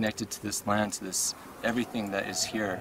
Connected to this land, to this everything that is here.